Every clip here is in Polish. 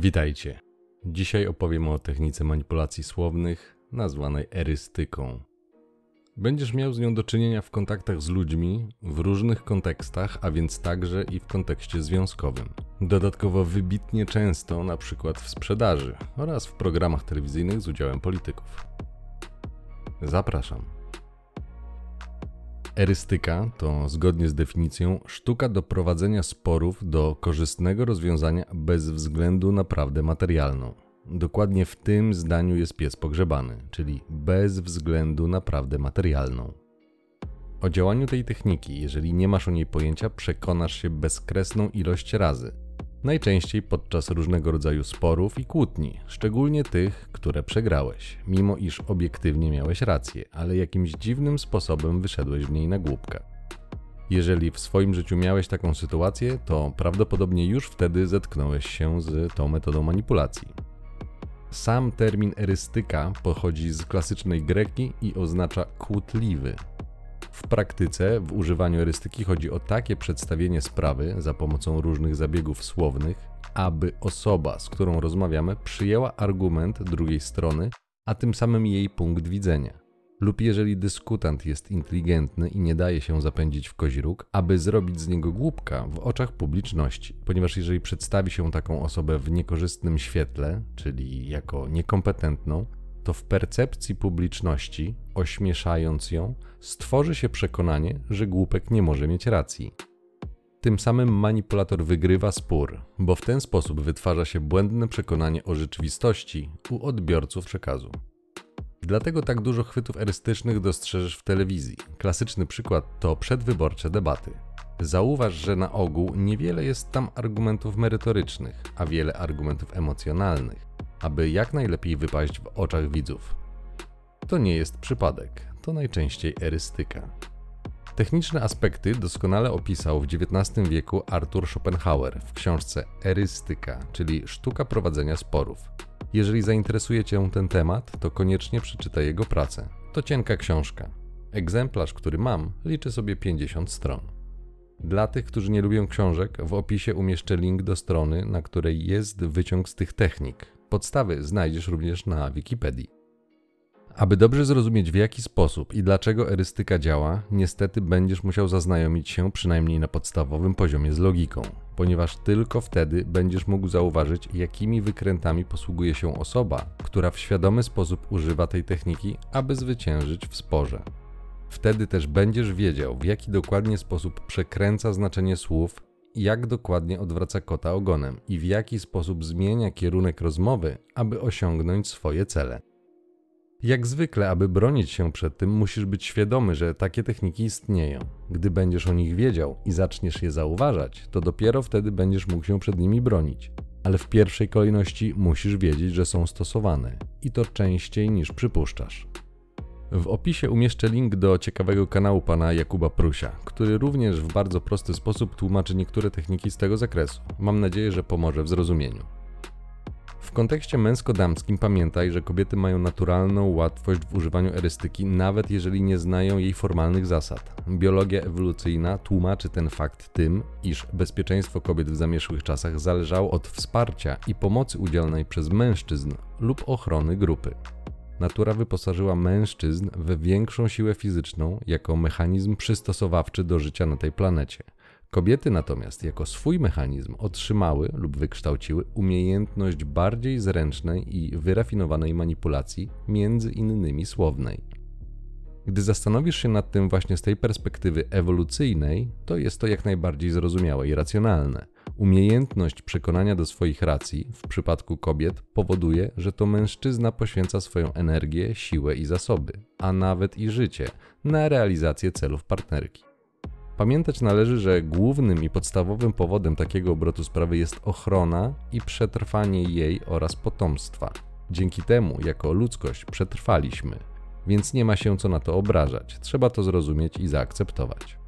Witajcie. Dzisiaj opowiem o technice manipulacji słownych nazwanej erystyką. Będziesz miał z nią do czynienia w kontaktach z ludźmi w różnych kontekstach, a więc także i w kontekście związkowym. Dodatkowo wybitnie często, przykład w sprzedaży oraz w programach telewizyjnych z udziałem polityków. Zapraszam. Erystyka to, zgodnie z definicją, sztuka doprowadzenia sporów do korzystnego rozwiązania bez względu na prawdę materialną. Dokładnie w tym zdaniu jest pies pogrzebany, czyli bez względu na prawdę materialną. O działaniu tej techniki, jeżeli nie masz o niej pojęcia, przekonasz się bezkresną ilość razy. Najczęściej podczas różnego rodzaju sporów i kłótni, szczególnie tych, które przegrałeś, mimo iż obiektywnie miałeś rację, ale jakimś dziwnym sposobem wyszedłeś w niej na głupkę. Jeżeli w swoim życiu miałeś taką sytuację, to prawdopodobnie już wtedy zetknąłeś się z tą metodą manipulacji. Sam termin erystyka pochodzi z klasycznej greki i oznacza kłótliwy. W praktyce w używaniu erystyki chodzi o takie przedstawienie sprawy za pomocą różnych zabiegów słownych, aby osoba, z którą rozmawiamy, przyjęła argument drugiej strony, a tym samym jej punkt widzenia lub jeżeli dyskutant jest inteligentny i nie daje się zapędzić w kozi róg, aby zrobić z niego głupka w oczach publiczności. Ponieważ jeżeli przedstawi się taką osobę w niekorzystnym świetle, czyli jako niekompetentną, to w percepcji publiczności, ośmieszając ją, stworzy się przekonanie, że głupek nie może mieć racji. Tym samym manipulator wygrywa spór, bo w ten sposób wytwarza się błędne przekonanie o rzeczywistości u odbiorców przekazu. Dlatego tak dużo chwytów erystycznych dostrzeżesz w telewizji. Klasyczny przykład to przedwyborcze debaty. Zauważ, że na ogół niewiele jest tam argumentów merytorycznych, a wiele argumentów emocjonalnych, aby jak najlepiej wypaść w oczach widzów. To nie jest przypadek, to najczęściej erystyka. Techniczne aspekty doskonale opisał w XIX wieku Arthur Schopenhauer w książce Erystyka, czyli sztuka prowadzenia sporów. Jeżeli zainteresuje Cię ten temat, to koniecznie przeczytaj jego pracę. To cienka książka. Egzemplarz, który mam, liczy sobie 50 stron. Dla tych, którzy nie lubią książek, w opisie umieszczę link do strony, na której jest wyciąg z tych technik. Podstawy znajdziesz również na Wikipedii. Aby dobrze zrozumieć w jaki sposób i dlaczego erystyka działa, niestety będziesz musiał zaznajomić się przynajmniej na podstawowym poziomie z logiką, ponieważ tylko wtedy będziesz mógł zauważyć, jakimi wykrętami posługuje się osoba, która w świadomy sposób używa tej techniki, aby zwyciężyć w sporze. Wtedy też będziesz wiedział, w jaki dokładnie sposób przekręca znaczenie słów, jak dokładnie odwraca kota ogonem i w jaki sposób zmienia kierunek rozmowy, aby osiągnąć swoje cele. Jak zwykle, aby bronić się przed tym, musisz być świadomy, że takie techniki istnieją. Gdy będziesz o nich wiedział i zaczniesz je zauważać, to dopiero wtedy będziesz mógł się przed nimi bronić. Ale w pierwszej kolejności musisz wiedzieć, że są stosowane i to częściej niż przypuszczasz. W opisie umieszczę link do ciekawego kanału pana Jakuba Prusia, który również w bardzo prosty sposób tłumaczy niektóre techniki z tego zakresu. Mam nadzieję, że pomoże w zrozumieniu. W kontekście męsko-damskim pamiętaj, że kobiety mają naturalną łatwość w używaniu erystyki, nawet jeżeli nie znają jej formalnych zasad. Biologia ewolucyjna tłumaczy ten fakt tym, iż bezpieczeństwo kobiet w zamieszłych czasach zależało od wsparcia i pomocy udzielanej przez mężczyzn lub ochrony grupy. Natura wyposażyła mężczyzn we większą siłę fizyczną jako mechanizm przystosowawczy do życia na tej planecie. Kobiety natomiast jako swój mechanizm otrzymały lub wykształciły umiejętność bardziej zręcznej i wyrafinowanej manipulacji, między innymi słownej. Gdy zastanowisz się nad tym właśnie z tej perspektywy ewolucyjnej, to jest to jak najbardziej zrozumiałe i racjonalne. Umiejętność przekonania do swoich racji w przypadku kobiet powoduje, że to mężczyzna poświęca swoją energię, siłę i zasoby, a nawet i życie na realizację celów partnerki. Pamiętać należy, że głównym i podstawowym powodem takiego obrotu sprawy jest ochrona i przetrwanie jej oraz potomstwa. Dzięki temu, jako ludzkość, przetrwaliśmy, więc nie ma się co na to obrażać. Trzeba to zrozumieć i zaakceptować.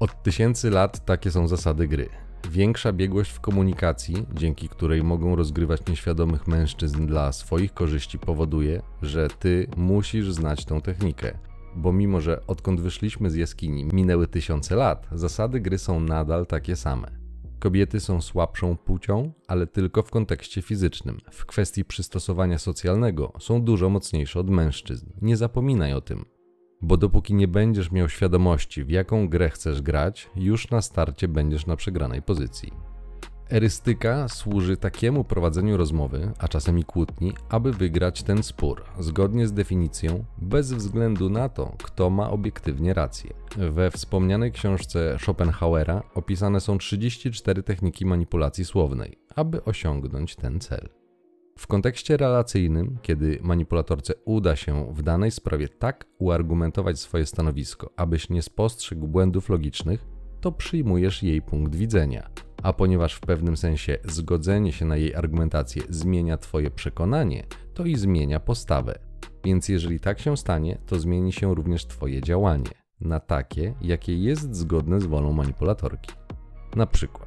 Od tysięcy lat takie są zasady gry. Większa biegłość w komunikacji, dzięki której mogą rozgrywać nieświadomych mężczyzn dla swoich korzyści, powoduje, że ty musisz znać tą technikę bo mimo, że odkąd wyszliśmy z jaskini minęły tysiące lat, zasady gry są nadal takie same. Kobiety są słabszą płcią, ale tylko w kontekście fizycznym. W kwestii przystosowania socjalnego są dużo mocniejsze od mężczyzn. Nie zapominaj o tym. Bo dopóki nie będziesz miał świadomości, w jaką grę chcesz grać, już na starcie będziesz na przegranej pozycji. Erystyka służy takiemu prowadzeniu rozmowy, a czasem i kłótni, aby wygrać ten spór, zgodnie z definicją, bez względu na to, kto ma obiektywnie rację. We wspomnianej książce Schopenhauera opisane są 34 techniki manipulacji słownej, aby osiągnąć ten cel. W kontekście relacyjnym, kiedy manipulatorce uda się w danej sprawie tak uargumentować swoje stanowisko, abyś nie spostrzegł błędów logicznych, to przyjmujesz jej punkt widzenia. A ponieważ w pewnym sensie zgodzenie się na jej argumentację zmienia Twoje przekonanie, to i zmienia postawę. Więc jeżeli tak się stanie, to zmieni się również Twoje działanie na takie, jakie jest zgodne z wolą manipulatorki. Na przykład,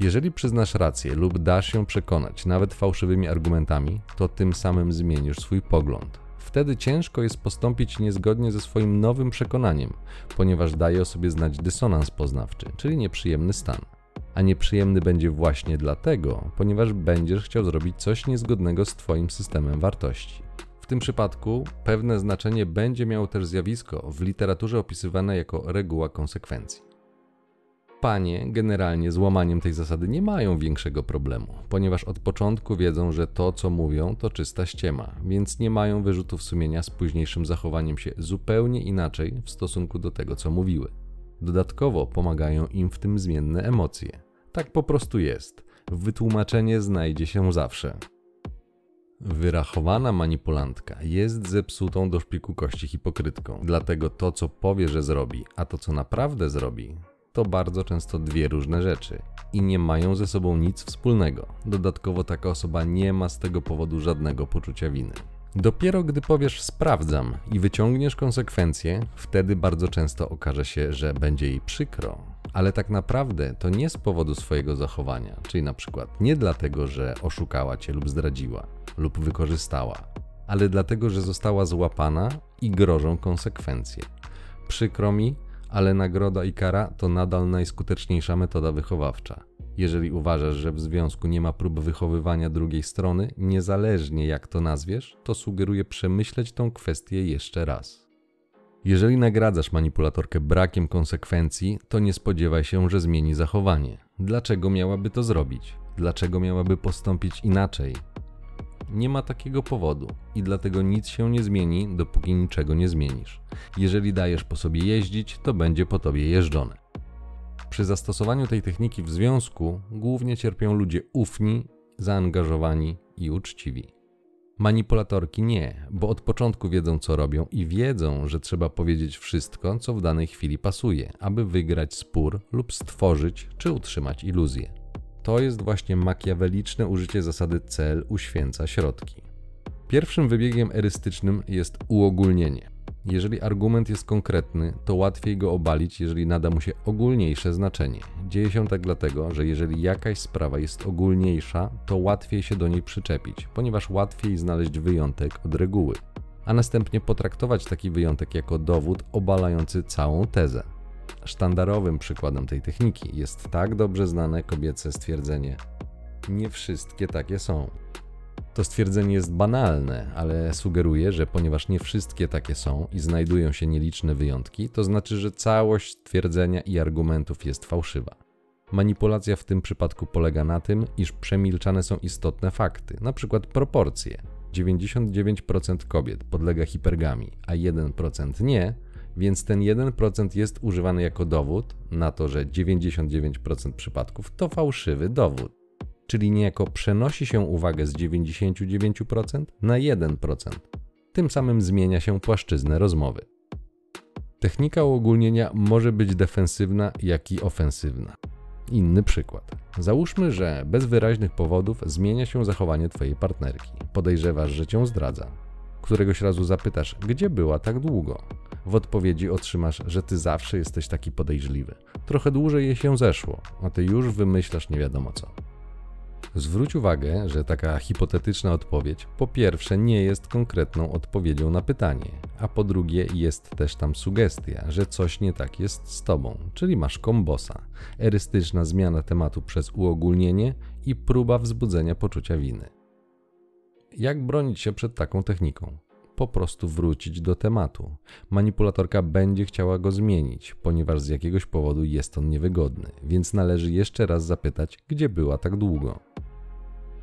jeżeli przyznasz rację lub dasz się przekonać nawet fałszywymi argumentami, to tym samym zmienisz swój pogląd. Wtedy ciężko jest postąpić niezgodnie ze swoim nowym przekonaniem, ponieważ daje o sobie znać dysonans poznawczy, czyli nieprzyjemny stan. A nieprzyjemny będzie właśnie dlatego, ponieważ będziesz chciał zrobić coś niezgodnego z Twoim systemem wartości. W tym przypadku pewne znaczenie będzie miało też zjawisko w literaturze opisywane jako reguła konsekwencji. Panie generalnie z łamaniem tej zasady nie mają większego problemu, ponieważ od początku wiedzą, że to, co mówią, to czysta ściema, więc nie mają wyrzutów sumienia z późniejszym zachowaniem się zupełnie inaczej w stosunku do tego, co mówiły. Dodatkowo pomagają im w tym zmienne emocje. Tak po prostu jest. Wytłumaczenie znajdzie się zawsze. Wyrachowana manipulantka jest zepsutą do szpiku kości hipokrytką, dlatego to, co powie, że zrobi, a to, co naprawdę zrobi, to bardzo często dwie różne rzeczy i nie mają ze sobą nic wspólnego. Dodatkowo taka osoba nie ma z tego powodu żadnego poczucia winy. Dopiero gdy powiesz sprawdzam i wyciągniesz konsekwencje, wtedy bardzo często okaże się, że będzie jej przykro. Ale tak naprawdę to nie z powodu swojego zachowania, czyli na przykład nie dlatego, że oszukała cię lub zdradziła, lub wykorzystała, ale dlatego, że została złapana i grożą konsekwencje. Przykro mi, ale nagroda i kara to nadal najskuteczniejsza metoda wychowawcza. Jeżeli uważasz, że w związku nie ma prób wychowywania drugiej strony, niezależnie jak to nazwiesz, to sugeruję przemyśleć tą kwestię jeszcze raz. Jeżeli nagradzasz manipulatorkę brakiem konsekwencji, to nie spodziewaj się, że zmieni zachowanie. Dlaczego miałaby to zrobić? Dlaczego miałaby postąpić inaczej? Nie ma takiego powodu i dlatego nic się nie zmieni, dopóki niczego nie zmienisz. Jeżeli dajesz po sobie jeździć, to będzie po tobie jeżdżone. Przy zastosowaniu tej techniki w związku głównie cierpią ludzie ufni, zaangażowani i uczciwi. Manipulatorki nie, bo od początku wiedzą co robią i wiedzą, że trzeba powiedzieć wszystko, co w danej chwili pasuje, aby wygrać spór lub stworzyć czy utrzymać iluzję. To jest właśnie makiaweliczne użycie zasady cel uświęca środki. Pierwszym wybiegiem erystycznym jest uogólnienie. Jeżeli argument jest konkretny, to łatwiej go obalić, jeżeli nada mu się ogólniejsze znaczenie. Dzieje się tak dlatego, że jeżeli jakaś sprawa jest ogólniejsza, to łatwiej się do niej przyczepić, ponieważ łatwiej znaleźć wyjątek od reguły, a następnie potraktować taki wyjątek jako dowód obalający całą tezę. Sztandarowym przykładem tej techniki jest tak dobrze znane kobiece stwierdzenie: Nie wszystkie takie są. To stwierdzenie jest banalne, ale sugeruje, że ponieważ nie wszystkie takie są i znajdują się nieliczne wyjątki, to znaczy, że całość stwierdzenia i argumentów jest fałszywa. Manipulacja w tym przypadku polega na tym, iż przemilczane są istotne fakty, np. proporcje. 99% kobiet podlega hipergami, a 1% nie, więc ten 1% jest używany jako dowód na to, że 99% przypadków to fałszywy dowód. Czyli niejako przenosi się uwagę z 99% na 1%. Tym samym zmienia się płaszczyznę rozmowy. Technika uogólnienia może być defensywna, jak i ofensywna. Inny przykład. Załóżmy, że bez wyraźnych powodów zmienia się zachowanie Twojej partnerki. Podejrzewasz, że cię zdradza. Któregoś razu zapytasz, gdzie była tak długo? W odpowiedzi otrzymasz, że ty zawsze jesteś taki podejrzliwy. Trochę dłużej jej się zeszło, a ty już wymyślasz nie wiadomo co. Zwróć uwagę, że taka hipotetyczna odpowiedź po pierwsze nie jest konkretną odpowiedzią na pytanie, a po drugie jest też tam sugestia, że coś nie tak jest z tobą, czyli masz kombosa, erystyczna zmiana tematu przez uogólnienie i próba wzbudzenia poczucia winy. Jak bronić się przed taką techniką? Po prostu wrócić do tematu. Manipulatorka będzie chciała go zmienić, ponieważ z jakiegoś powodu jest on niewygodny, więc należy jeszcze raz zapytać, gdzie była tak długo.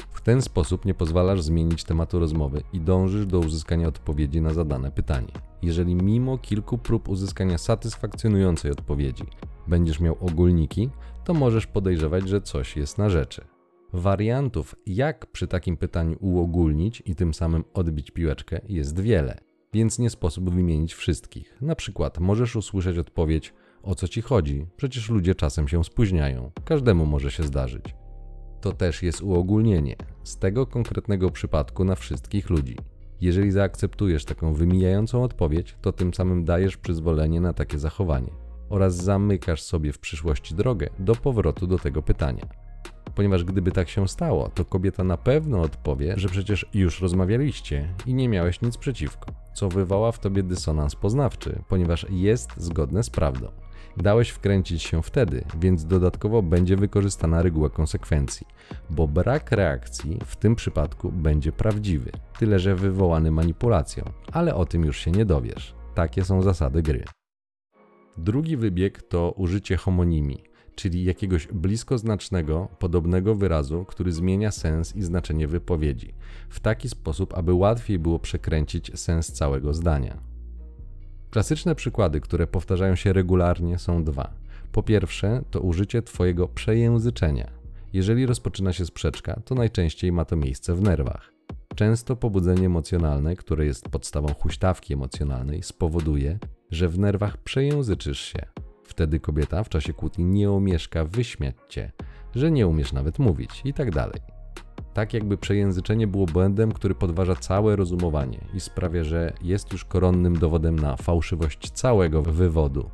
W ten sposób nie pozwalasz zmienić tematu rozmowy i dążysz do uzyskania odpowiedzi na zadane pytanie. Jeżeli mimo kilku prób uzyskania satysfakcjonującej odpowiedzi będziesz miał ogólniki, to możesz podejrzewać, że coś jest na rzeczy. Wariantów, jak przy takim pytaniu uogólnić i tym samym odbić piłeczkę, jest wiele, więc nie sposób wymienić wszystkich. Na przykład możesz usłyszeć odpowiedź: O co ci chodzi? Przecież ludzie czasem się spóźniają. Każdemu może się zdarzyć. To też jest uogólnienie z tego konkretnego przypadku na wszystkich ludzi. Jeżeli zaakceptujesz taką wymijającą odpowiedź, to tym samym dajesz przyzwolenie na takie zachowanie oraz zamykasz sobie w przyszłości drogę do powrotu do tego pytania ponieważ gdyby tak się stało, to kobieta na pewno odpowie, że przecież już rozmawialiście i nie miałeś nic przeciwko, co wywoła w tobie dysonans poznawczy, ponieważ jest zgodne z prawdą. Dałeś wkręcić się wtedy, więc dodatkowo będzie wykorzystana reguła konsekwencji, bo brak reakcji w tym przypadku będzie prawdziwy, tyle że wywołany manipulacją, ale o tym już się nie dowiesz. Takie są zasady gry. Drugi wybieg to użycie homonimii czyli jakiegoś bliskoznacznego, podobnego wyrazu, który zmienia sens i znaczenie wypowiedzi, w taki sposób, aby łatwiej było przekręcić sens całego zdania. Klasyczne przykłady, które powtarzają się regularnie, są dwa. Po pierwsze, to użycie Twojego przejęzyczenia. Jeżeli rozpoczyna się sprzeczka, to najczęściej ma to miejsce w nerwach. Często pobudzenie emocjonalne, które jest podstawą huśtawki emocjonalnej, spowoduje, że w nerwach przejęzyczysz się, Wtedy kobieta w czasie kłótni nie omieszka wyśmiać cię, że nie umiesz nawet mówić i tak dalej. Tak jakby przejęzyczenie było błędem, który podważa całe rozumowanie i sprawia, że jest już koronnym dowodem na fałszywość całego wywodu.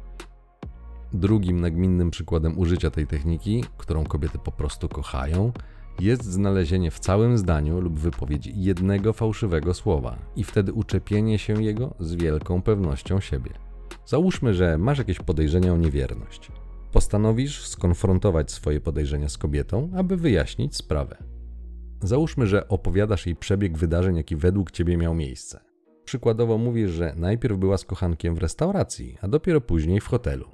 Drugim nagminnym przykładem użycia tej techniki, którą kobiety po prostu kochają, jest znalezienie w całym zdaniu lub wypowiedzi jednego fałszywego słowa i wtedy uczepienie się jego z wielką pewnością siebie. Załóżmy, że masz jakieś podejrzenia o niewierność. Postanowisz skonfrontować swoje podejrzenia z kobietą, aby wyjaśnić sprawę. Załóżmy, że opowiadasz jej przebieg wydarzeń, jaki według ciebie miał miejsce. Przykładowo mówisz, że najpierw była z kochankiem w restauracji, a dopiero później w hotelu.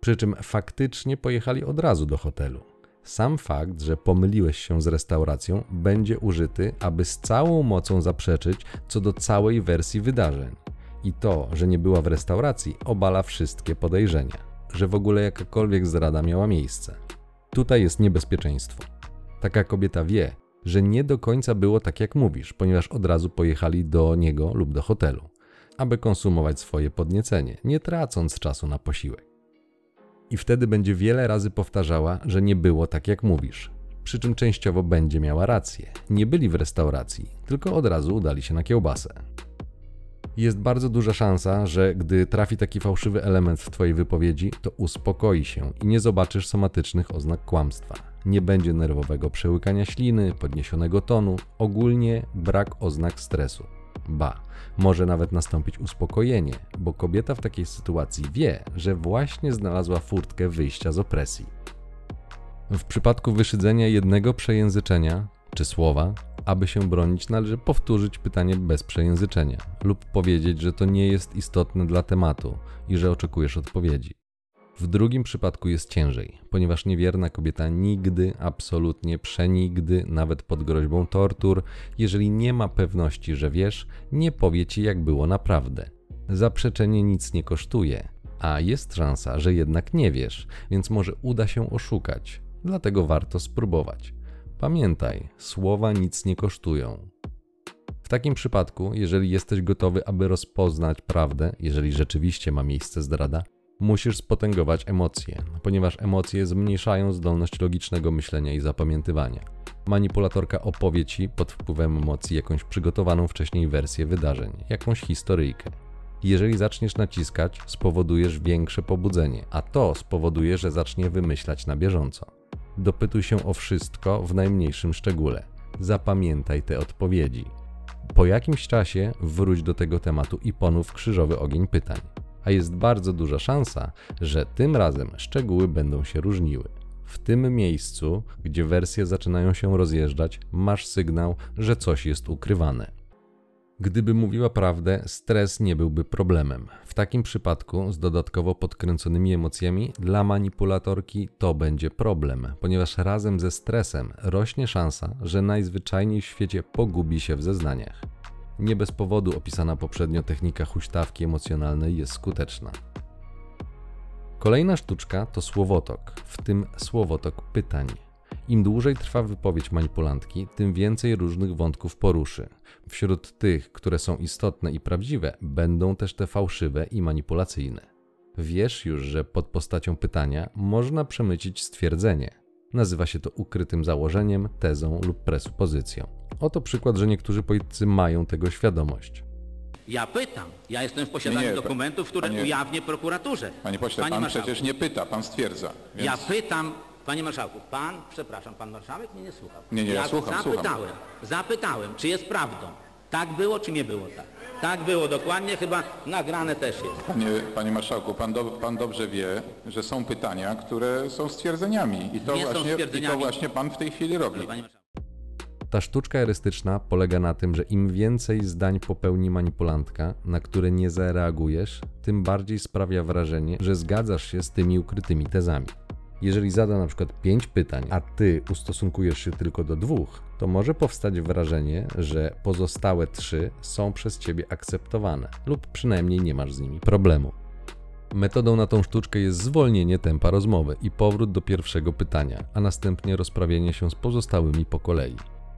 Przy czym faktycznie pojechali od razu do hotelu. Sam fakt, że pomyliłeś się z restauracją, będzie użyty, aby z całą mocą zaprzeczyć co do całej wersji wydarzeń. I to, że nie była w restauracji, obala wszystkie podejrzenia, że w ogóle jakakolwiek zrada miała miejsce. Tutaj jest niebezpieczeństwo. Taka kobieta wie, że nie do końca było tak jak mówisz, ponieważ od razu pojechali do niego lub do hotelu, aby konsumować swoje podniecenie, nie tracąc czasu na posiłek. I wtedy będzie wiele razy powtarzała, że nie było tak jak mówisz, przy czym częściowo będzie miała rację. Nie byli w restauracji, tylko od razu udali się na kiełbasę jest bardzo duża szansa, że gdy trafi taki fałszywy element w Twojej wypowiedzi, to uspokoi się i nie zobaczysz somatycznych oznak kłamstwa. Nie będzie nerwowego przełykania śliny, podniesionego tonu, ogólnie brak oznak stresu. Ba, może nawet nastąpić uspokojenie, bo kobieta w takiej sytuacji wie, że właśnie znalazła furtkę wyjścia z opresji. W przypadku wyszydzenia jednego przejęzyczenia czy słowa, aby się bronić, należy powtórzyć pytanie bez przejęzyczenia lub powiedzieć, że to nie jest istotne dla tematu i że oczekujesz odpowiedzi. W drugim przypadku jest ciężej, ponieważ niewierna kobieta nigdy, absolutnie przenigdy, nawet pod groźbą tortur, jeżeli nie ma pewności, że wiesz, nie powie ci, jak było naprawdę. Zaprzeczenie nic nie kosztuje, a jest szansa, że jednak nie wiesz, więc może uda się oszukać, dlatego warto spróbować. Pamiętaj, słowa nic nie kosztują. W takim przypadku, jeżeli jesteś gotowy, aby rozpoznać prawdę, jeżeli rzeczywiście ma miejsce zdrada, musisz spotęgować emocje, ponieważ emocje zmniejszają zdolność logicznego myślenia i zapamiętywania. Manipulatorka opowie ci pod wpływem emocji jakąś przygotowaną wcześniej wersję wydarzeń, jakąś historyjkę. Jeżeli zaczniesz naciskać, spowodujesz większe pobudzenie, a to spowoduje, że zacznie wymyślać na bieżąco. Dopytuj się o wszystko w najmniejszym szczególe. Zapamiętaj te odpowiedzi. Po jakimś czasie wróć do tego tematu i ponów krzyżowy ogień pytań. A jest bardzo duża szansa, że tym razem szczegóły będą się różniły. W tym miejscu, gdzie wersje zaczynają się rozjeżdżać, masz sygnał, że coś jest ukrywane. Gdyby mówiła prawdę, stres nie byłby problemem. W takim przypadku, z dodatkowo podkręconymi emocjami, dla manipulatorki to będzie problem, ponieważ razem ze stresem rośnie szansa, że najzwyczajniej w świecie pogubi się w zeznaniach. Nie bez powodu opisana poprzednio technika huśtawki emocjonalnej jest skuteczna. Kolejna sztuczka to słowotok, w tym słowotok pytań. Im dłużej trwa wypowiedź manipulantki, tym więcej różnych wątków poruszy. Wśród tych, które są istotne i prawdziwe, będą też te fałszywe i manipulacyjne. Wiesz już, że pod postacią pytania można przemycić stwierdzenie. Nazywa się to ukrytym założeniem, tezą lub presupozycją. Oto przykład, że niektórzy politycy mają tego świadomość. Ja pytam. Ja jestem w posiadaniu Nie, nie, dokumentów, które panie- ujawnię prokuraturze. Panie pośle, Panie pan marszałku, przecież nie pyta, pan stwierdza. Więc... Ja pytam, panie marszałku, pan, przepraszam, pan marszałek mnie nie słuchał. Nie, nie, ja ja słucham, słucham. zapytałem, zapytałem, czy jest prawdą. Tak było, czy nie było tak? Tak było dokładnie, chyba nagrane też jest. Panie, panie marszałku, pan, do, pan dobrze wie, że są pytania, które są stwierdzeniami. I to, Nie właśnie, i to właśnie pan w tej chwili robi. Ta sztuczka erystyczna polega na tym, że im więcej zdań popełni manipulantka, na które nie zareagujesz, tym bardziej sprawia wrażenie, że zgadzasz się z tymi ukrytymi tezami. Jeżeli zada na przykład 5 pytań, a ty ustosunkujesz się tylko do dwóch, to może powstać wrażenie, że pozostałe trzy są przez ciebie akceptowane, lub przynajmniej nie masz z nimi problemu. Metodą na tą sztuczkę jest zwolnienie tempa rozmowy i powrót do pierwszego pytania, a następnie rozprawienie się z pozostałymi po kolei.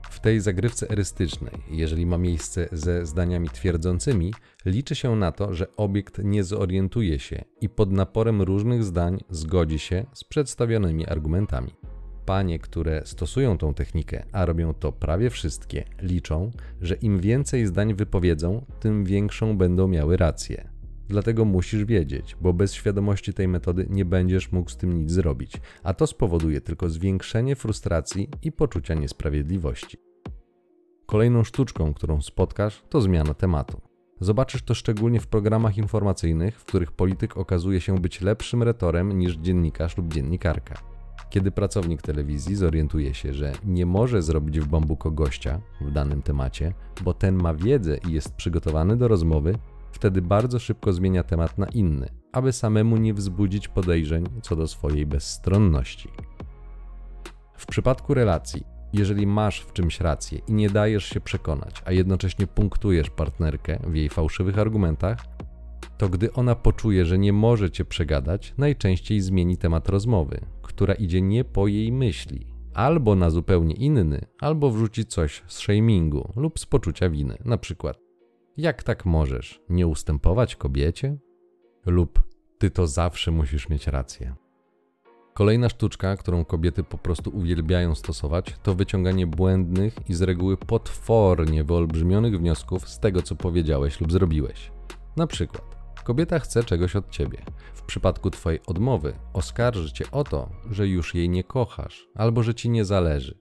W tej zagrywce erystycznej, jeżeli ma miejsce ze zdaniami twierdzącymi, liczy się na to, że obiekt nie zorientuje się i pod naporem różnych zdań zgodzi się z przedstawionymi argumentami. Panie, które stosują tą technikę, a robią to prawie wszystkie, liczą, że im więcej zdań wypowiedzą, tym większą będą miały rację. Dlatego musisz wiedzieć, bo bez świadomości tej metody nie będziesz mógł z tym nic zrobić, a to spowoduje tylko zwiększenie frustracji i poczucia niesprawiedliwości. Kolejną sztuczką, którą spotkasz, to zmiana tematu. Zobaczysz to szczególnie w programach informacyjnych, w których polityk okazuje się być lepszym retorem niż dziennikarz lub dziennikarka. Kiedy pracownik telewizji zorientuje się, że nie może zrobić w bambuko gościa w danym temacie, bo ten ma wiedzę i jest przygotowany do rozmowy, wtedy bardzo szybko zmienia temat na inny, aby samemu nie wzbudzić podejrzeń co do swojej bezstronności. W przypadku relacji, jeżeli masz w czymś rację i nie dajesz się przekonać, a jednocześnie punktujesz partnerkę w jej fałszywych argumentach, to gdy ona poczuje, że nie może cię przegadać, najczęściej zmieni temat rozmowy, która idzie nie po jej myśli, albo na zupełnie inny, albo wrzuci coś z shamingu lub z poczucia winy, na przykład jak tak możesz nie ustępować kobiecie? Lub ty to zawsze musisz mieć rację. Kolejna sztuczka, którą kobiety po prostu uwielbiają stosować, to wyciąganie błędnych i z reguły potwornie wyolbrzymionych wniosków z tego, co powiedziałeś lub zrobiłeś. Na przykład, kobieta chce czegoś od ciebie. W przypadku twojej odmowy oskarży cię o to, że już jej nie kochasz albo że ci nie zależy.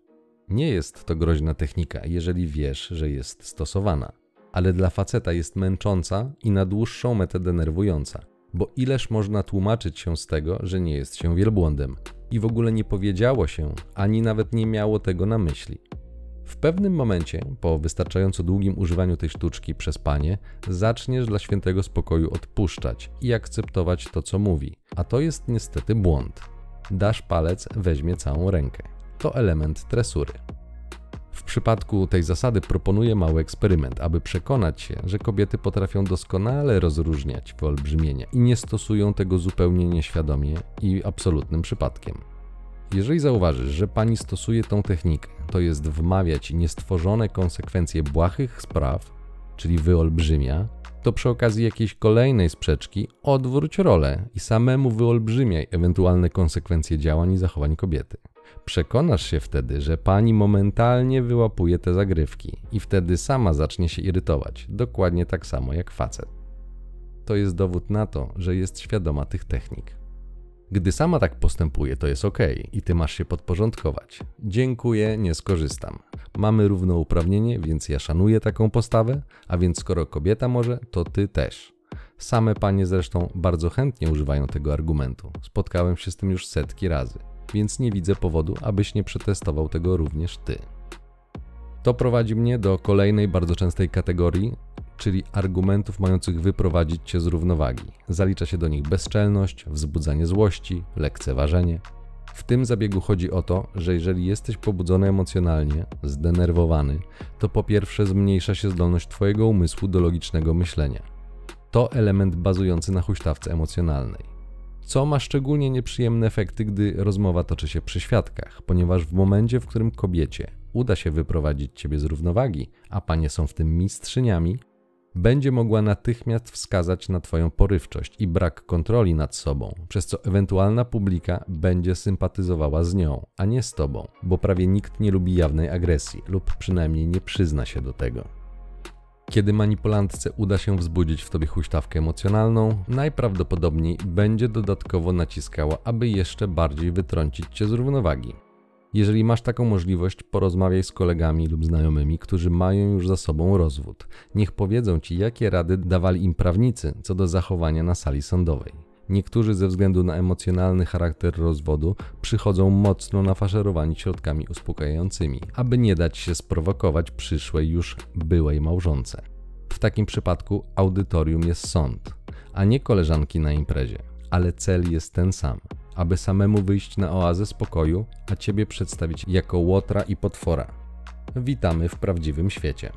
Nie jest to groźna technika, jeżeli wiesz, że jest stosowana, ale dla faceta jest męcząca i na dłuższą metę denerwująca. Bo ileż można tłumaczyć się z tego, że nie jest się wielbłądem i w ogóle nie powiedziało się, ani nawet nie miało tego na myśli. W pewnym momencie, po wystarczająco długim używaniu tej sztuczki przez panie, zaczniesz dla świętego spokoju odpuszczać i akceptować to, co mówi. A to jest niestety błąd. Dasz palec, weźmie całą rękę. To element tresury. W przypadku tej zasady proponuję mały eksperyment, aby przekonać się, że kobiety potrafią doskonale rozróżniać wyolbrzymienia i nie stosują tego zupełnie nieświadomie i absolutnym przypadkiem. Jeżeli zauważysz, że pani stosuje tą technikę, to jest wmawiać niestworzone konsekwencje błahych spraw, czyli wyolbrzymia, to przy okazji jakiejś kolejnej sprzeczki odwróć rolę i samemu wyolbrzymiaj ewentualne konsekwencje działań i zachowań kobiety. Przekonasz się wtedy, że pani momentalnie wyłapuje te zagrywki i wtedy sama zacznie się irytować, dokładnie tak samo jak facet. To jest dowód na to, że jest świadoma tych technik. Gdy sama tak postępuje, to jest ok i ty masz się podporządkować. Dziękuję, nie skorzystam. Mamy równouprawnienie, więc ja szanuję taką postawę, a więc skoro kobieta może, to ty też. Same panie zresztą bardzo chętnie używają tego argumentu. Spotkałem się z tym już setki razy, więc nie widzę powodu, abyś nie przetestował tego również ty. To prowadzi mnie do kolejnej bardzo częstej kategorii, czyli argumentów mających wyprowadzić cię z równowagi. Zalicza się do nich bezczelność, wzbudzanie złości, lekceważenie. W tym zabiegu chodzi o to, że jeżeli jesteś pobudzony emocjonalnie, zdenerwowany, to po pierwsze zmniejsza się zdolność Twojego umysłu do logicznego myślenia. To element bazujący na huśtawce emocjonalnej. Co ma szczególnie nieprzyjemne efekty, gdy rozmowa toczy się przy świadkach, ponieważ w momencie, w którym kobiecie uda się wyprowadzić ciebie z równowagi, a panie są w tym mistrzyniami, będzie mogła natychmiast wskazać na Twoją porywczość i brak kontroli nad sobą, przez co ewentualna publika będzie sympatyzowała z nią, a nie z Tobą, bo prawie nikt nie lubi jawnej agresji lub przynajmniej nie przyzna się do tego. Kiedy manipulantce uda się wzbudzić w tobie huśtawkę emocjonalną, najprawdopodobniej będzie dodatkowo naciskała, aby jeszcze bardziej wytrącić cię z równowagi. Jeżeli masz taką możliwość, porozmawiaj z kolegami lub znajomymi, którzy mają już za sobą rozwód. Niech powiedzą ci, jakie rady dawali im prawnicy co do zachowania na sali sądowej. Niektórzy ze względu na emocjonalny charakter rozwodu przychodzą mocno nafaszerowani środkami uspokajającymi, aby nie dać się sprowokować przyszłej już byłej małżonce. W takim przypadku audytorium jest sąd, a nie koleżanki na imprezie, ale cel jest ten sam aby samemu wyjść na oazę spokoju, a ciebie przedstawić jako łotra i potwora. Witamy w prawdziwym świecie.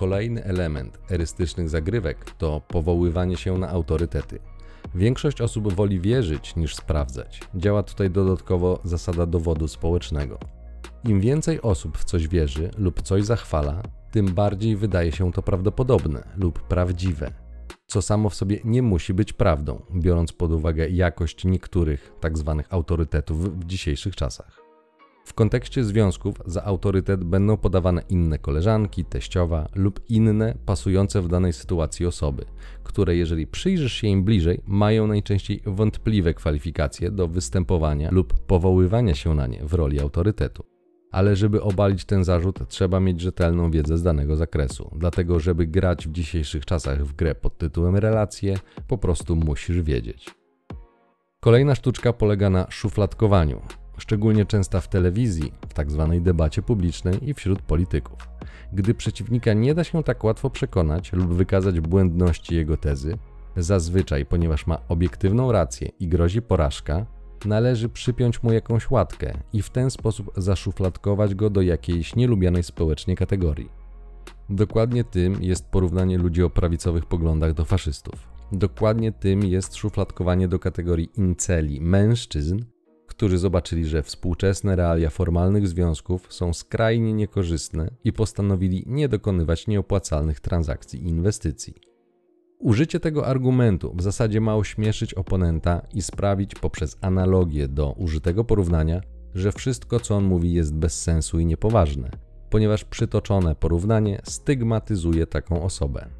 Kolejny element erystycznych zagrywek to powoływanie się na autorytety. Większość osób woli wierzyć niż sprawdzać. Działa tutaj dodatkowo zasada dowodu społecznego. Im więcej osób w coś wierzy lub coś zachwala, tym bardziej wydaje się to prawdopodobne lub prawdziwe co samo w sobie nie musi być prawdą, biorąc pod uwagę jakość niektórych tzw. Tak autorytetów w dzisiejszych czasach. W kontekście związków za autorytet będą podawane inne koleżanki, teściowa lub inne pasujące w danej sytuacji osoby, które jeżeli przyjrzysz się im bliżej, mają najczęściej wątpliwe kwalifikacje do występowania lub powoływania się na nie w roli autorytetu ale żeby obalić ten zarzut, trzeba mieć rzetelną wiedzę z danego zakresu. Dlatego, żeby grać w dzisiejszych czasach w grę pod tytułem relacje, po prostu musisz wiedzieć. Kolejna sztuczka polega na szufladkowaniu, szczególnie częsta w telewizji, w tzw. Tak debacie publicznej i wśród polityków. Gdy przeciwnika nie da się tak łatwo przekonać lub wykazać błędności jego tezy, zazwyczaj, ponieważ ma obiektywną rację i grozi porażka, należy przypiąć mu jakąś łatkę i w ten sposób zaszufladkować go do jakiejś nielubianej społecznie kategorii. Dokładnie tym jest porównanie ludzi o prawicowych poglądach do faszystów. Dokładnie tym jest szufladkowanie do kategorii inceli mężczyzn, którzy zobaczyli, że współczesne realia formalnych związków są skrajnie niekorzystne i postanowili nie dokonywać nieopłacalnych transakcji i inwestycji. Użycie tego argumentu w zasadzie ma ośmieszyć oponenta i sprawić poprzez analogię do użytego porównania, że wszystko co on mówi jest bez sensu i niepoważne, ponieważ przytoczone porównanie stygmatyzuje taką osobę.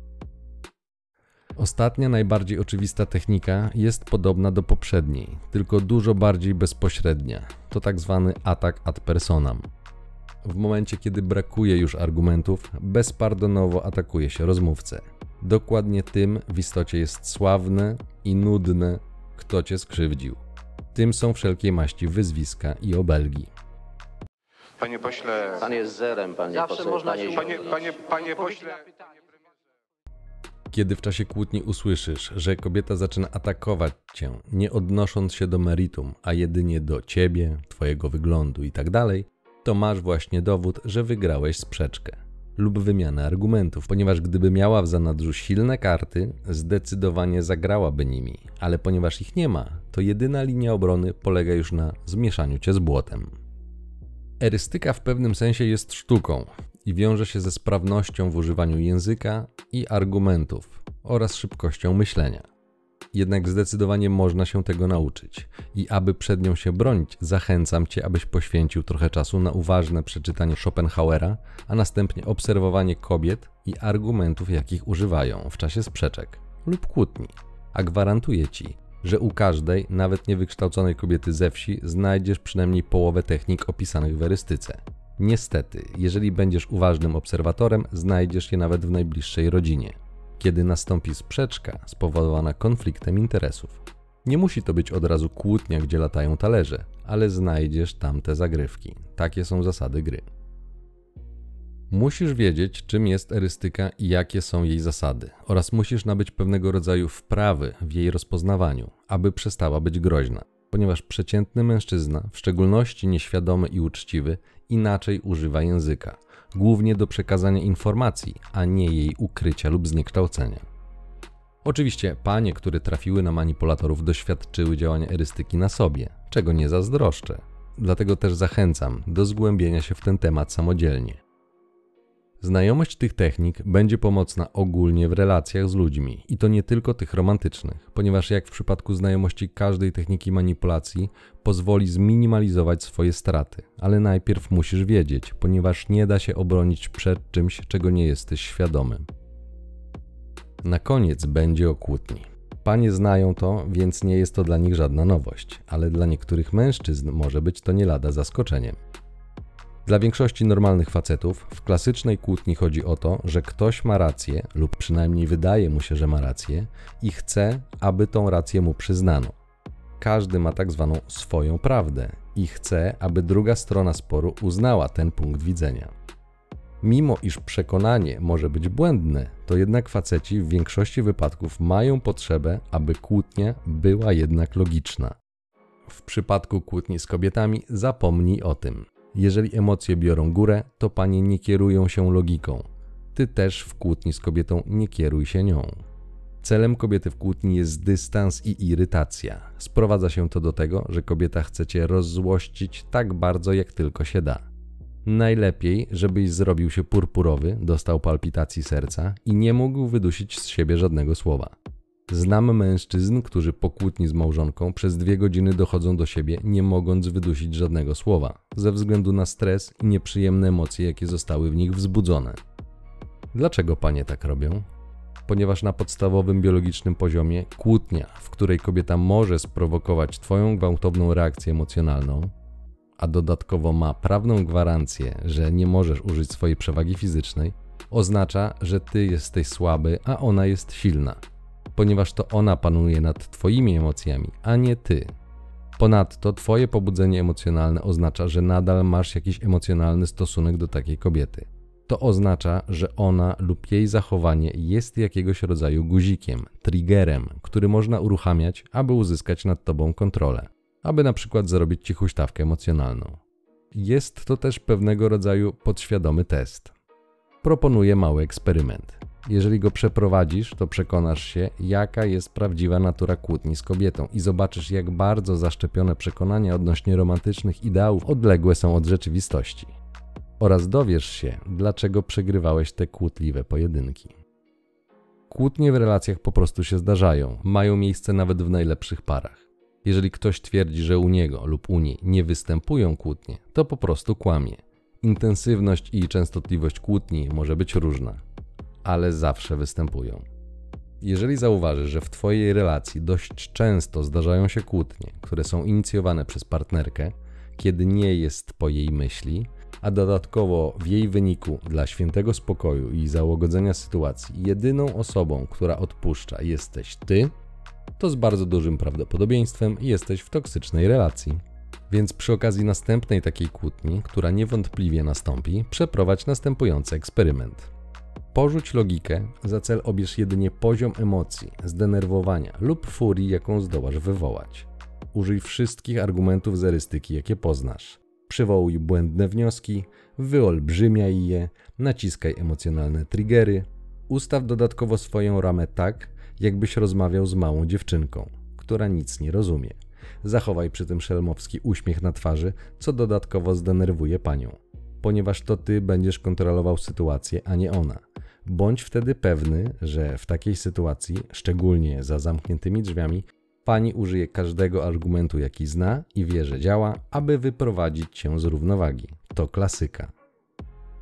Ostatnia, najbardziej oczywista technika jest podobna do poprzedniej, tylko dużo bardziej bezpośrednia. To tak zwany atak ad personam. W momencie, kiedy brakuje już argumentów, bezpardonowo atakuje się rozmówcę. Dokładnie tym w istocie jest sławne i nudne, kto cię skrzywdził. Tym są wszelkie maści wyzwiska i obelgi. Panie pośle. Pan jest zerem, panie Zawsze poseł, można panie się Panie, panie, panie pośle. Kiedy w czasie kłótni usłyszysz, że kobieta zaczyna atakować cię, nie odnosząc się do meritum, a jedynie do ciebie, twojego wyglądu itd., tak to masz właśnie dowód, że wygrałeś sprzeczkę lub wymianę argumentów, ponieważ gdyby miała w zanadrzu silne karty, zdecydowanie zagrałaby nimi, ale ponieważ ich nie ma, to jedyna linia obrony polega już na zmieszaniu cię z błotem. Erystyka w pewnym sensie jest sztuką i wiąże się ze sprawnością w używaniu języka i argumentów oraz szybkością myślenia. Jednak zdecydowanie można się tego nauczyć. I aby przed nią się bronić, zachęcam Cię, abyś poświęcił trochę czasu na uważne przeczytanie Schopenhauera, a następnie obserwowanie kobiet i argumentów, jakich używają w czasie sprzeczek lub kłótni. A gwarantuję Ci, że u każdej, nawet niewykształconej kobiety ze wsi, znajdziesz przynajmniej połowę technik opisanych w erystyce. Niestety, jeżeli będziesz uważnym obserwatorem, znajdziesz je nawet w najbliższej rodzinie. Kiedy nastąpi sprzeczka spowodowana konfliktem interesów. Nie musi to być od razu kłótnia, gdzie latają talerze, ale znajdziesz tam te zagrywki. Takie są zasady gry. Musisz wiedzieć, czym jest erystyka i jakie są jej zasady, oraz musisz nabyć pewnego rodzaju wprawy w jej rozpoznawaniu, aby przestała być groźna, ponieważ przeciętny mężczyzna, w szczególności nieświadomy i uczciwy, inaczej używa języka, głównie do przekazania informacji, a nie jej ukrycia lub zniekształcenia. Oczywiście panie, które trafiły na manipulatorów, doświadczyły działania erystyki na sobie, czego nie zazdroszczę. Dlatego też zachęcam do zgłębienia się w ten temat samodzielnie. Znajomość tych technik będzie pomocna ogólnie w relacjach z ludźmi i to nie tylko tych romantycznych, ponieważ jak w przypadku znajomości każdej techniki manipulacji pozwoli zminimalizować swoje straty, ale najpierw musisz wiedzieć, ponieważ nie da się obronić przed czymś, czego nie jesteś świadomy. Na koniec będzie o kłótni. Panie znają to, więc nie jest to dla nich żadna nowość, ale dla niektórych mężczyzn może być to nie lada zaskoczeniem. Dla większości normalnych facetów w klasycznej kłótni chodzi o to, że ktoś ma rację, lub przynajmniej wydaje mu się, że ma rację, i chce, aby tą rację mu przyznano. Każdy ma tak zwaną swoją prawdę i chce, aby druga strona sporu uznała ten punkt widzenia. Mimo iż przekonanie może być błędne, to jednak faceci w większości wypadków mają potrzebę, aby kłótnia była jednak logiczna. W przypadku kłótni z kobietami zapomnij o tym. Jeżeli emocje biorą górę, to panie nie kierują się logiką. Ty też w kłótni z kobietą nie kieruj się nią. Celem kobiety w kłótni jest dystans i irytacja. Sprowadza się to do tego, że kobieta chce cię rozzłościć tak bardzo, jak tylko się da. Najlepiej, żebyś zrobił się purpurowy, dostał palpitacji serca i nie mógł wydusić z siebie żadnego słowa. Znam mężczyzn, którzy po kłótni z małżonką przez dwie godziny dochodzą do siebie, nie mogąc wydusić żadnego słowa, ze względu na stres i nieprzyjemne emocje, jakie zostały w nich wzbudzone. Dlaczego panie tak robią? Ponieważ na podstawowym biologicznym poziomie kłótnia, w której kobieta może sprowokować Twoją gwałtowną reakcję emocjonalną, a dodatkowo ma prawną gwarancję, że nie możesz użyć swojej przewagi fizycznej, oznacza, że Ty jesteś słaby, a ona jest silna ponieważ to ona panuje nad Twoimi emocjami, a nie Ty. Ponadto Twoje pobudzenie emocjonalne oznacza, że nadal masz jakiś emocjonalny stosunek do takiej kobiety. To oznacza, że ona lub jej zachowanie jest jakiegoś rodzaju guzikiem, triggerem, który można uruchamiać, aby uzyskać nad Tobą kontrolę, aby na przykład zrobić Ci huśtawkę emocjonalną. Jest to też pewnego rodzaju podświadomy test. Proponuję mały eksperyment. Jeżeli go przeprowadzisz, to przekonasz się, jaka jest prawdziwa natura kłótni z kobietą i zobaczysz, jak bardzo zaszczepione przekonania odnośnie romantycznych ideałów odległe są od rzeczywistości. Oraz dowiesz się, dlaczego przegrywałeś te kłótliwe pojedynki. Kłótnie w relacjach po prostu się zdarzają, mają miejsce nawet w najlepszych parach. Jeżeli ktoś twierdzi, że u niego lub u niej nie występują kłótnie, to po prostu kłamie. Intensywność i częstotliwość kłótni może być różna ale zawsze występują. Jeżeli zauważysz, że w Twojej relacji dość często zdarzają się kłótnie, które są inicjowane przez partnerkę, kiedy nie jest po jej myśli, a dodatkowo w jej wyniku dla świętego spokoju i załogodzenia sytuacji jedyną osobą, która odpuszcza jesteś Ty, to z bardzo dużym prawdopodobieństwem jesteś w toksycznej relacji. Więc przy okazji następnej takiej kłótni, która niewątpliwie nastąpi, przeprowadź następujący eksperyment. Porzuć logikę, za cel obierz jedynie poziom emocji, zdenerwowania lub furii, jaką zdołasz wywołać. Użyj wszystkich argumentów z erystyki, jakie poznasz. Przywołuj błędne wnioski, wyolbrzymiaj je, naciskaj emocjonalne triggery, ustaw dodatkowo swoją ramę tak, jakbyś rozmawiał z małą dziewczynką, która nic nie rozumie. Zachowaj przy tym szelmowski uśmiech na twarzy, co dodatkowo zdenerwuje panią, ponieważ to ty będziesz kontrolował sytuację, a nie ona. Bądź wtedy pewny, że w takiej sytuacji, szczególnie za zamkniętymi drzwiami, pani użyje każdego argumentu, jaki zna i wie, że działa, aby wyprowadzić cię z równowagi. To klasyka.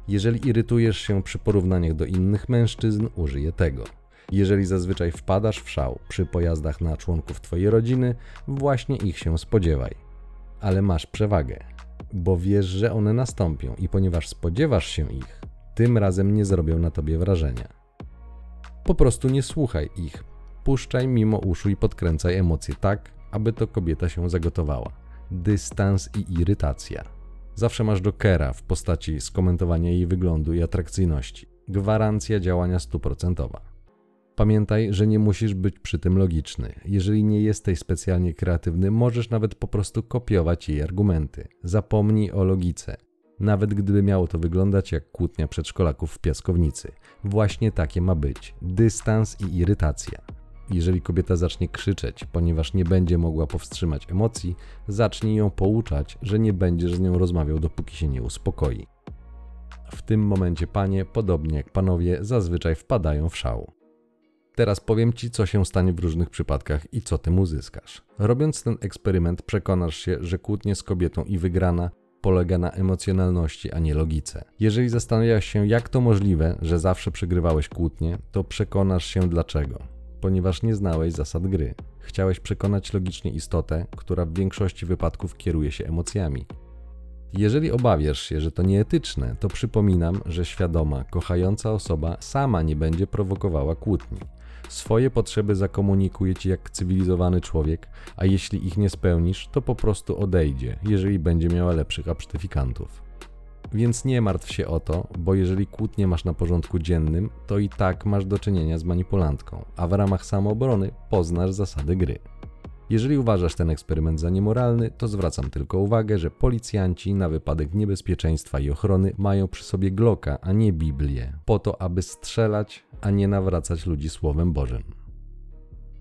Jeżeli irytujesz się przy porównaniach do innych mężczyzn, użyję tego. Jeżeli zazwyczaj wpadasz w szał przy pojazdach na członków Twojej rodziny, właśnie ich się spodziewaj. Ale masz przewagę, bo wiesz, że one nastąpią i ponieważ spodziewasz się ich, tym razem nie zrobią na Tobie wrażenia. Po prostu nie słuchaj ich, puszczaj mimo uszu i podkręcaj emocje tak, aby to kobieta się zagotowała. Dystans i irytacja. Zawsze masz jokera w postaci skomentowania jej wyglądu i atrakcyjności. Gwarancja działania stuprocentowa. Pamiętaj, że nie musisz być przy tym logiczny. Jeżeli nie jesteś specjalnie kreatywny, możesz nawet po prostu kopiować jej argumenty. Zapomnij o logice. Nawet gdyby miało to wyglądać jak kłótnia przedszkolaków w piaskownicy. Właśnie takie ma być. Dystans i irytacja. Jeżeli kobieta zacznie krzyczeć, ponieważ nie będzie mogła powstrzymać emocji, zacznij ją pouczać, że nie będziesz z nią rozmawiał, dopóki się nie uspokoi. W tym momencie panie, podobnie jak panowie, zazwyczaj wpadają w szał. Teraz powiem Ci, co się stanie w różnych przypadkach i co tym uzyskasz. Robiąc ten eksperyment, przekonasz się, że kłótnie z kobietą i wygrana polega na emocjonalności, a nie logice. Jeżeli zastanawiasz się, jak to możliwe, że zawsze przegrywałeś kłótnie, to przekonasz się dlaczego. Ponieważ nie znałeś zasad gry. Chciałeś przekonać logicznie istotę, która w większości wypadków kieruje się emocjami. Jeżeli obawiasz się, że to nieetyczne, to przypominam, że świadoma, kochająca osoba sama nie będzie prowokowała kłótni. Swoje potrzeby zakomunikuje ci jak cywilizowany człowiek, a jeśli ich nie spełnisz, to po prostu odejdzie, jeżeli będzie miała lepszych absztyfikantów. Więc nie martw się o to, bo jeżeli kłótnie masz na porządku dziennym, to i tak masz do czynienia z manipulantką, a w ramach samoobrony poznasz zasady gry. Jeżeli uważasz ten eksperyment za niemoralny, to zwracam tylko uwagę, że policjanci na wypadek niebezpieczeństwa i ochrony mają przy sobie Glocka, a nie Biblię, po to, aby strzelać, a nie nawracać ludzi Słowem Bożym.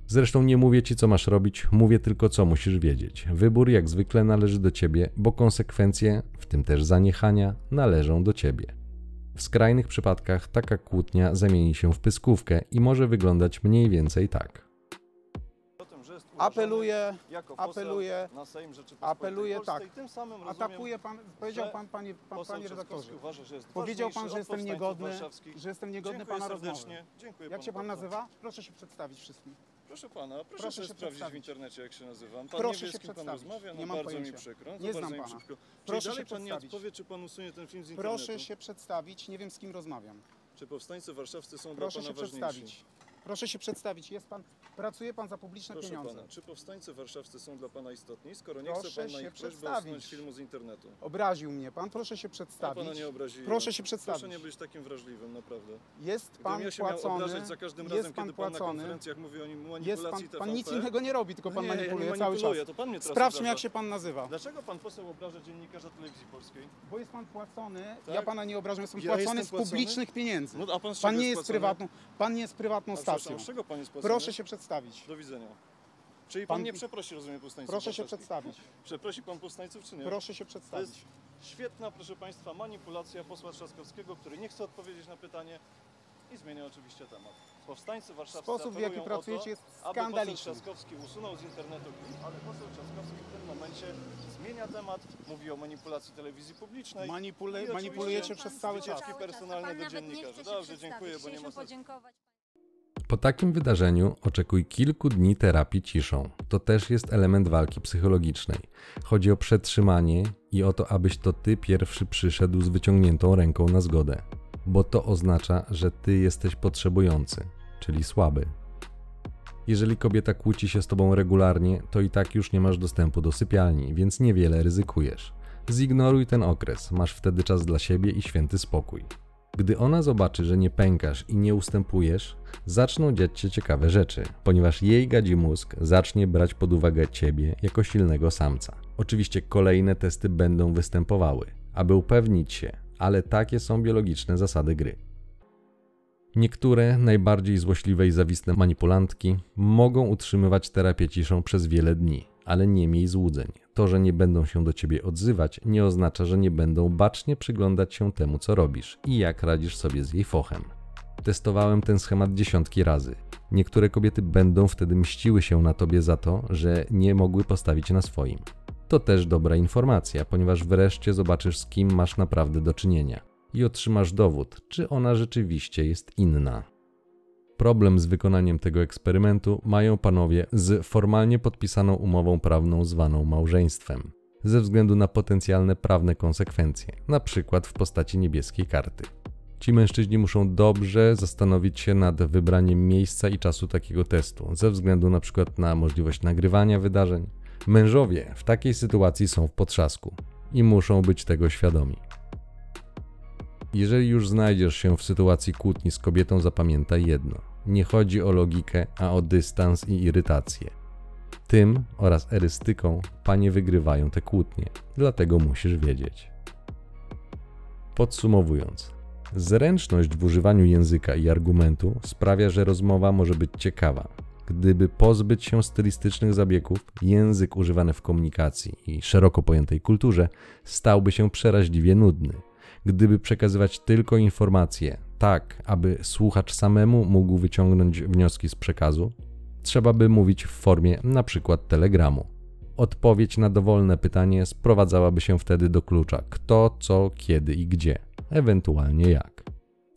Zresztą nie mówię ci, co masz robić, mówię tylko, co musisz wiedzieć. Wybór jak zwykle należy do ciebie, bo konsekwencje, w tym też zaniechania, należą do ciebie. W skrajnych przypadkach taka kłótnia zamieni się w pyskówkę i może wyglądać mniej więcej tak. Apeluję, jako apeluję, na Sejm apeluję, tak. Tym samym rozumiem, atakuje pan, powiedział pan, panie, pan, panie redaktorze. Uważa, że jest Powiedział pan, że jestem niegodny, że jestem niegodny Dziękuję pana serdecznie. rozmowy. Dziękuję Jak się pan bardzo. nazywa? Proszę się przedstawić wszystkim. Proszę pana, proszę, Proszę się sprawdzić w internecie, jak się nazywam. Pan Proszę nie wie, się z kim pan przedstawić. rozmawia, no Nie bardzo mi pojęcia. przykro. No Nie znam mi pana. przykro. Czyli Proszę dalej się pan nie przedstawić. odpowie, czy pan usunie ten film z internetu? Proszę się przedstawić, nie wiem z kim rozmawiam. Czy powstańcy warszawscy są Proszę dla się pana ważniejsi? przedstawić. Proszę się przedstawić. Jest pan, pracuje pan za publiczne Proszę pieniądze. pana, czy powstańcy warszawscy są dla pana istotni, skoro nie Proszę chce pan na się ich prośbę przedstawić. usunąć filmu z internetu? Obraził mnie pan, proszę się Ja przedstawić. pana nie obraziłem. Proszę się przedstawić. Proszę nie być takim wrażliwym, naprawdę. Jest Gdybym pan ja się miał płacony. obrażać za każdym jest razem, pan kiedy pan na płacony. konferencjach mówi o nim Jest manipulacji pan, pan nic TVP. innego nie robi, tylko pan nie, ja nie manipuluje cały czas. manipuluję, to pan mnie teraz Sprawdźmy, obraża. jak się pan nazywa. Dlaczego pan poseł obraża dziennikarza telewizji polskiej? Bo jest pan płacony, Tak? ja pana nie obrażam, jestem Ja płacony jestem z publicznych pieniędzy. No, a pan z pan nie jest jest płacony? prywatną, pan nie jest prywatną A stacją. Z czego pan jest? Proszę się przedstawić. Do widzenia. Czyli pan, Pan- nie przeprosi, rozumiem, powstańców Proszę się warszawskich? przedstawić. Przeprosi pan powstańców, czy nie? Proszę się To przedstawić. jest świetna, proszę państwa, manipulacja posła Trzaskowskiego, który nie chce odpowiedzieć na pytanie i zmienia oczywiście temat. Powstańcy warszawscy Sposób, w jaki apelują o pracujecie, to, jest aby poseł skandaliczny. Trzaskowski usunął z internetu klip, ale poseł Trzaskowski w tym momencie zmienia temat, mówi o manipulacji telewizji publicznej. Manipule, I oczywiście manipulujecie przez cały czas. wycieczki personalne do dziennikarzy. Dobrze, dziękuję, bo nie ma sensu. podziękować. Po takim wydarzeniu oczekuj kilku dni terapii ciszą. To też jest element walki psychologicznej. Chodzi o przetrzymanie i o to, abyś to ty pierwszy przyszedł z wyciągniętą ręką na zgodę. Bo to oznacza, że ty jesteś potrzebujący, czyli słaby. Jeżeli kobieta kłóci się z tobą regularnie, to i tak już nie masz dostępu do sypialni, więc niewiele ryzykujesz. Zignoruj ten okres, masz wtedy czas dla siebie i święty spokój. Gdy ona zobaczy, że nie pękasz i nie ustępujesz, zaczną dziać się ciekawe rzeczy, ponieważ jej gadzi mózg zacznie brać pod uwagę ciebie jako silnego samca. Oczywiście kolejne testy będą występowały, aby upewnić się, ale takie są biologiczne zasady gry. Niektóre najbardziej złośliwe i zawistne manipulantki mogą utrzymywać terapię ciszą przez wiele dni, ale nie miej złudzeń. To, że nie będą się do ciebie odzywać, nie oznacza, że nie będą bacznie przyglądać się temu, co robisz i jak radzisz sobie z jej fochem. Testowałem ten schemat dziesiątki razy. Niektóre kobiety będą wtedy mściły się na tobie za to, że nie mogły postawić na swoim. To też dobra informacja, ponieważ wreszcie zobaczysz, z kim masz naprawdę do czynienia i otrzymasz dowód, czy ona rzeczywiście jest inna. Problem z wykonaniem tego eksperymentu mają panowie z formalnie podpisaną umową prawną zwaną małżeństwem, ze względu na potencjalne prawne konsekwencje, na przykład w postaci niebieskiej karty. Ci mężczyźni muszą dobrze zastanowić się nad wybraniem miejsca i czasu takiego testu, ze względu na przykład na możliwość nagrywania wydarzeń. Mężowie w takiej sytuacji są w potrzasku i muszą być tego świadomi. Jeżeli już znajdziesz się w sytuacji kłótni z kobietą, zapamiętaj jedno: nie chodzi o logikę, a o dystans i irytację. Tym oraz erystyką panie wygrywają te kłótnie, dlatego musisz wiedzieć. Podsumowując, zręczność w używaniu języka i argumentu sprawia, że rozmowa może być ciekawa. Gdyby pozbyć się stylistycznych zabiegów, język używany w komunikacji i szeroko pojętej kulturze stałby się przeraźliwie nudny gdyby przekazywać tylko informacje, tak aby słuchacz samemu mógł wyciągnąć wnioski z przekazu, trzeba by mówić w formie np. telegramu. Odpowiedź na dowolne pytanie sprowadzałaby się wtedy do klucza kto, co, kiedy i gdzie, ewentualnie jak.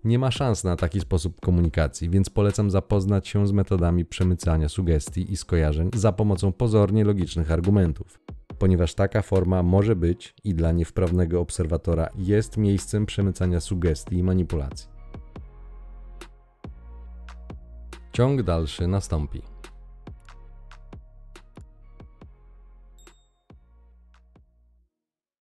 Nie ma szans na taki sposób komunikacji, więc polecam zapoznać się z metodami przemycania sugestii i skojarzeń za pomocą pozornie logicznych argumentów ponieważ taka forma może być i dla niewprawnego obserwatora jest miejscem przemycania sugestii i manipulacji. Ciąg dalszy nastąpi.